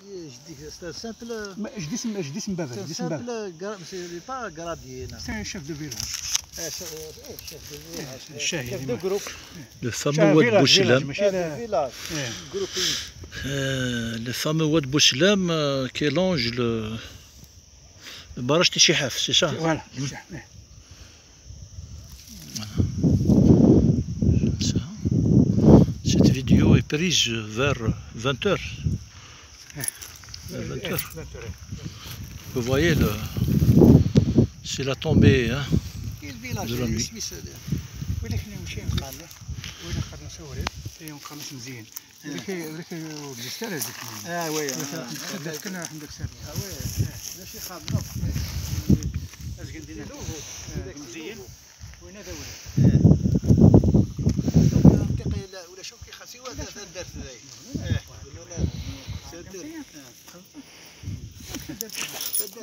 Je dis je dis C'est un chef de village. chef de groupe. Le fameux Wad Bouchlam. Eh, le fameux Wad Bouchlam euh, qui longe le, le barrage de Chihaf, c'est ça? Voilà. Mmh. Cette vidéo est prise vers 20h. Vers 20h. Vous voyez, le... c'est la tombée. Hein. كاين فيلاج De la nuit. سويس هذا. ولا خلينا نمشي نخلص ولا خلينا نصور اي نخلص مزيان هذيك هذيك وجدت على هذيك اه وي خدات كنا عندك سر اه وي ماشي خاضنا اش قندينا مزيان وين هذا ولد منطقي لا ولا شوف كي خاصي هذا الدرس ذاك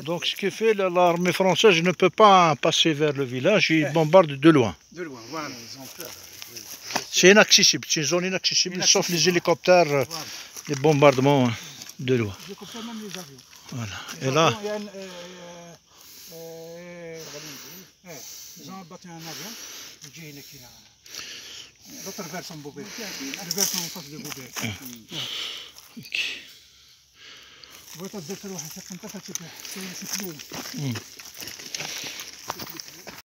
Donc ce que fait l'armée française, je ne peux pas passer vers le village, ils bombardent de loin. De loin, voilà, ils ont peur. C'est inaccessible, c'est une zone inaccessible, inaccessible, sauf les hélicoptères, euh, voilà. les bombardements hein, de loin. Je comprends même les avions. Voilà. Les Et avions, là... Ils euh, euh, euh, ont abattu un avion, l'autre vers son bobé, vers son face de bobé. В этот закрыл, хотя там так, типа, все еще.